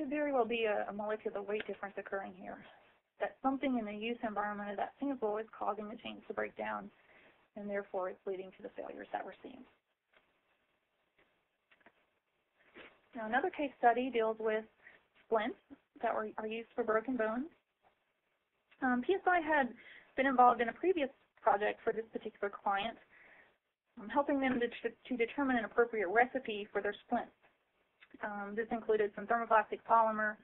could very well be a, a molecular weight difference occurring here. That something in the use environment of that sample is causing the chains to break down, and therefore it's leading to the failures that we're seeing. Now another case study deals with splints that were, are used for broken bones. Um, PSI had been involved in a previous project for this particular client, um, helping them to, to, determine an appropriate recipe for their splints. Um, this included some thermoplastic polymer,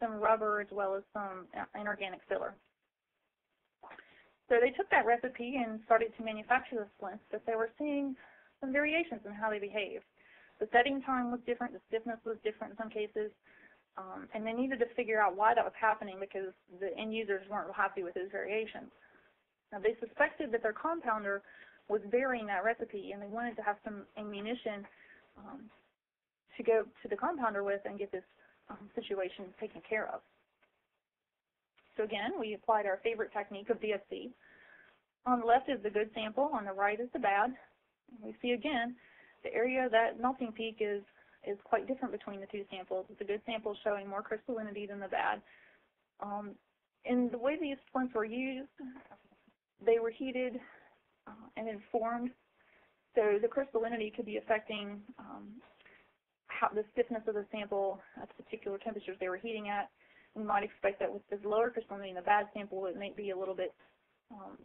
some rubber, as well as some uh, inorganic filler. So they took that recipe and started to manufacture the splints, but they were seeing some variations in how they behave. The setting time was different, the stiffness was different in some cases, um, and they needed to figure out why that was happening because the end users weren't happy with those variations. Now they suspected that their compounder was varying that recipe and they wanted to have some ammunition um, to go to the compounder with and get this um, situation taken care of. So again, we applied our favorite technique of DSC. On the left is the good sample, on the right is the bad. And we see again, the area that melting peak is is quite different between the two samples. The good sample is showing more crystallinity than the bad. Um, in the way these splints were used, they were heated uh, and informed. So the crystallinity could be affecting um, how the stiffness of the sample at the particular temperatures they were heating at. We might expect that with this lower crystallinity in the bad sample, it may be a little bit um,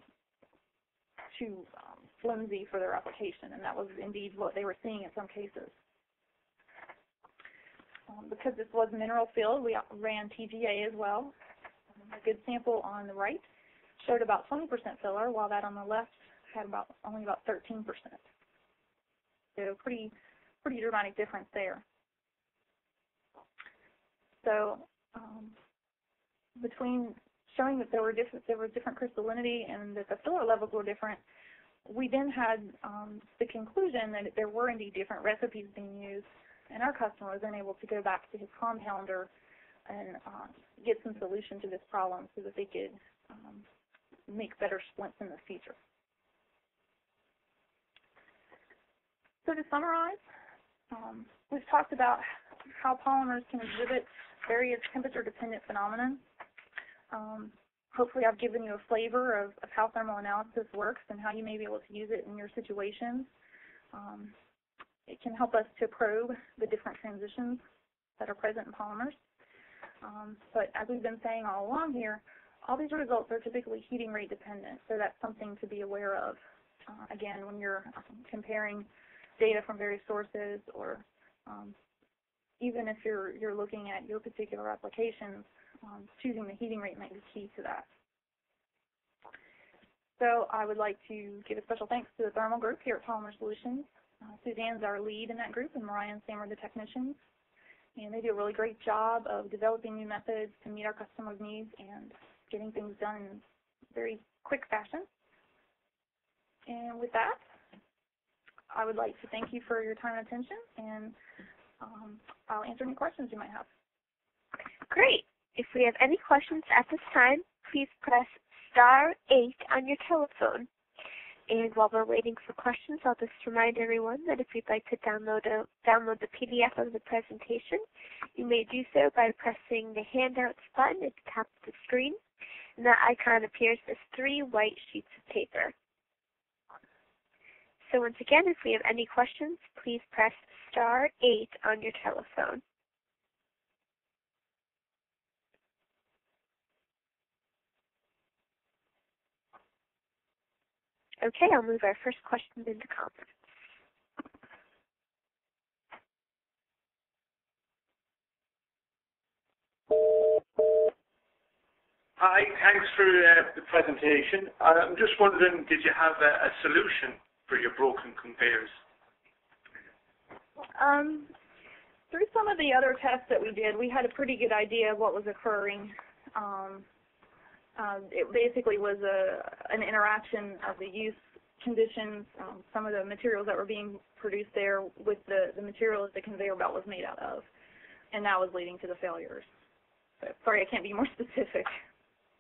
too um, flimsy for their application, and that was indeed what they were seeing in some cases. Um, because this was mineral filled, we ran TGA as well. A good sample on the right showed about 20% filler, while that on the left had about only about 13%. So pretty pretty dramatic difference there. So um, between showing that there were different there was different crystallinity and that the filler levels were different, we then had um, the conclusion that there were indeed different recipes being used, and our customer was then able to go back to his compounder and uh, get some solution to this problem so that they could um, make better splints in the future. So to summarize, um, we've talked about how polymers can exhibit various temperature-dependent phenomena. Um, hopefully I've given you a flavor of, of, how thermal analysis works and how you may be able to use it in your situations. Um, it can help us to probe the different transitions that are present in polymers. Um, but as we've been saying all along here, all these results are typically heating rate dependent, so that's something to be aware of. Uh, again, when you're comparing data from various sources or um, even if you're, you're looking at your particular applications, um, choosing the heating rate might be key to that. So I would like to give a special thanks to the thermal group here at Polymer Solutions. Uh, Suzanne's our lead in that group, and Mariah and Sam are the technicians. And they do a really great job of developing new methods to meet our customers' needs and getting things done in very quick fashion. And with that, I would like to thank you for your time and attention, and um, I'll answer any questions you might have. Great. If we have any questions at this time, please press star 8 on your telephone. And while we're waiting for questions, I'll just remind everyone that if you'd like to download a, download the PDF of the presentation, you may do so by pressing the Handouts button at the top of the screen. And that icon appears as three white sheets of paper. So once again, if we have any questions, please press star 8 on your telephone. Okay, I'll move our first question into conference. Hi, thanks for uh, the presentation. I'm just wondering, did you have a, a solution for your broken conveyors? Um, through some of the other tests that we did, we had a pretty good idea of what was occurring. Um, uh, it basically was a an interaction of the use conditions, um, some of the materials that were being produced there with the, the material that the conveyor belt was made out of, and that was leading to the failures. Sorry, I can't be more specific.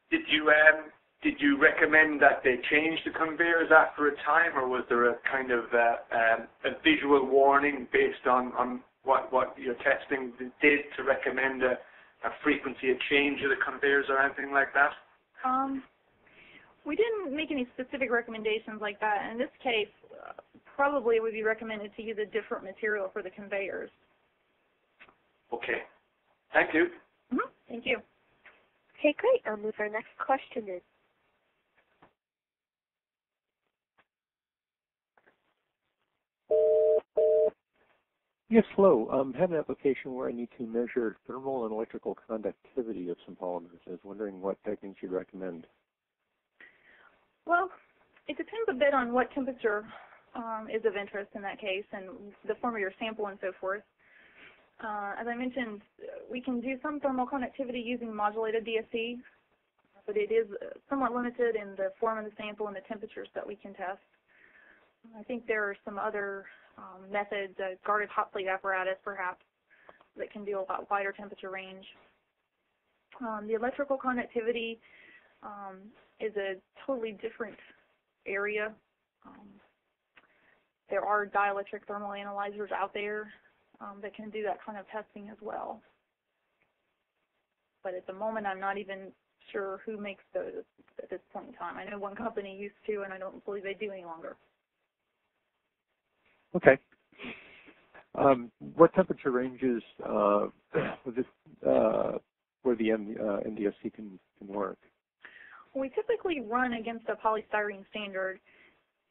Did you um, did you recommend that they change the conveyors after a time, or was there a kind of uh, um, a visual warning based on, on what, what your testing did to recommend a, a frequency of change of the conveyors or anything like that? Um, we didn't make any specific recommendations like that. In this case, uh, probably it would be recommended to use a different material for the conveyors. Okay. Thank you. Mm-hmm. Thank you. Okay, great. I'll move our next question in. Yes, hello. Um, I have an application where I need to measure thermal and electrical conductivity of some polymers. I was wondering what techniques you'd recommend. Well, it depends a bit on what temperature um, is of interest in that case and the form of your sample and so forth. Uh, as I mentioned, we can do some thermal conductivity using modulated DSC, but it is somewhat limited in the form of the sample and the temperatures that we can test. I think there are some other um, methods, a guarded hot plate apparatus perhaps, that can do a lot wider temperature range. Um, the electrical conductivity um, is a totally different area. Um, there are dielectric thermal analyzers out there um, that can do that kind of testing as well. But at the moment, I'm not even sure who makes those at this point in time. I know one company used to, and I don't believe they do any longer. Okay. Um, what temperature ranges uh, this, uh, where the M, uh, MDSC can, can work? We typically run against a polystyrene standard,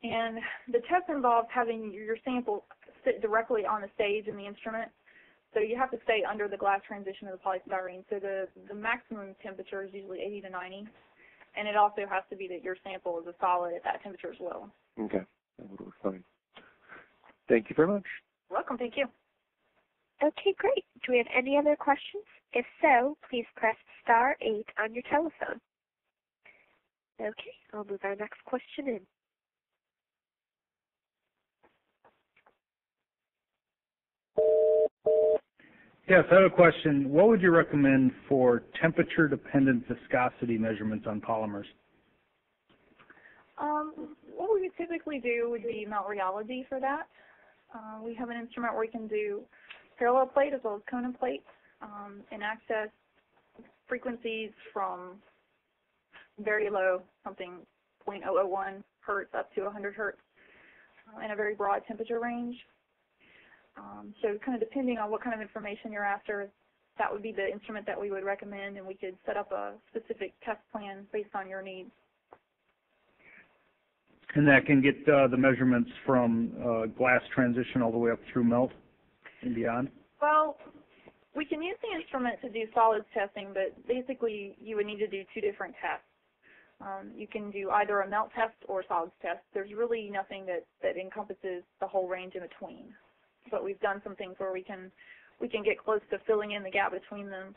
and the test involves having your sample sit directly on the stage in the instrument. So you have to stay under the glass transition of the polystyrene. So the, the maximum temperature is usually 80 to 90. And it also has to be that your sample is a solid at that temperature as well. Okay, that would work fine. Thank you very much. Welcome, thank you. Okay, great. Do we have any other questions? If so, please press star 8 on your telephone. Okay, I'll move our next question in. Yes, I have a question. What would you recommend for temperature-dependent viscosity measurements on polymers? Um, what we would typically do would be melt rheology for that. Uh, we have an instrument where we can do parallel plate as well as cone and plate um, and access frequencies from very low, something 0.001 hertz up to 100 hertz uh, in a very broad temperature range. Um, so kind of depending on what kind of information you're after, that would be the instrument that we would recommend and we could set up a specific test plan based on your needs. And that can get uh, the measurements from uh, glass transition all the way up through melt and beyond? Well, we can use the instrument to do solids testing, but basically you would need to do two different tests. Um, you can do either a melt test or solids test. There's really nothing that, that encompasses the whole range in between. But we've done some things where we can we can get close to filling in the gap between them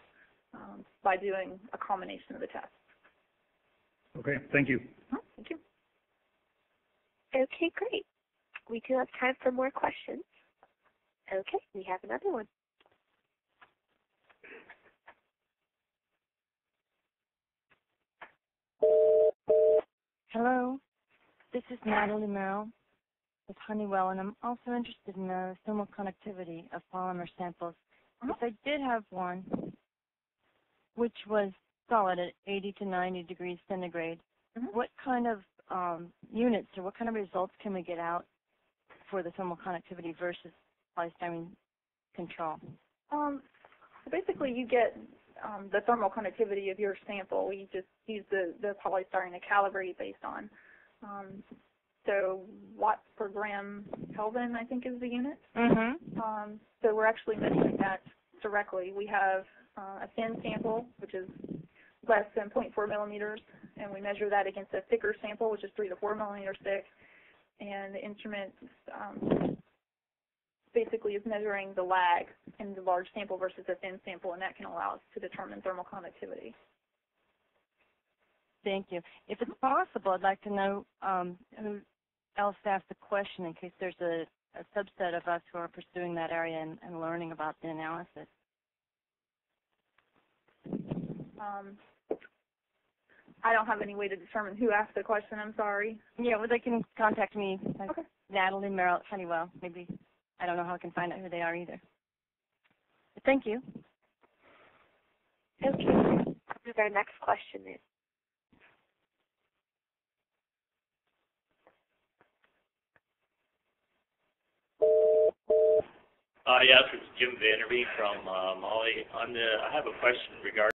um, by doing a combination of the tests. Okay, thank you. Oh, thank you. Okay, great. We do have time for more questions. Okay, we have another one. Hello, this is Natalie Merrill with Honeywell, and I'm also interested in the thermal conductivity of polymer samples. If I did have one, which was solid at 80 to 90 degrees centigrade, Mhm. what kind of um, units or what kind of results can we get out for the thermal conductivity versus polystyrene control? Um, so basically, you get um, the thermal conductivity of your sample. We just use the, the polystyrene to calibrate based on. Um, so watts per gram Kelvin, I think, is the unit. Mm-hmm. Um, so we're actually measuring that directly. We have uh, a thin sample, which is less than 0.4 millimeters, and we measure that against a thicker sample, which is 3 to 4 millimeters thick. And the instrument um, basically is measuring the lag in the large sample versus the thin sample, and that can allow us to determine thermal conductivity. Thank you. If it's possible, I'd like to know um, who else asked the question in case there's a, a subset of us who are pursuing that area and, and learning about the analysis. Um, I don't have any way to determine who asked the question. I'm sorry. Yeah, well, they can contact me. Okay. Natalie Merrill at Honeywell. Maybe I don't know how I can find out who they are either. But thank you. Okay. I'll our next question is. Uh, yes, it's Jim Vanderby from uh, Molly. The, I have a question regarding.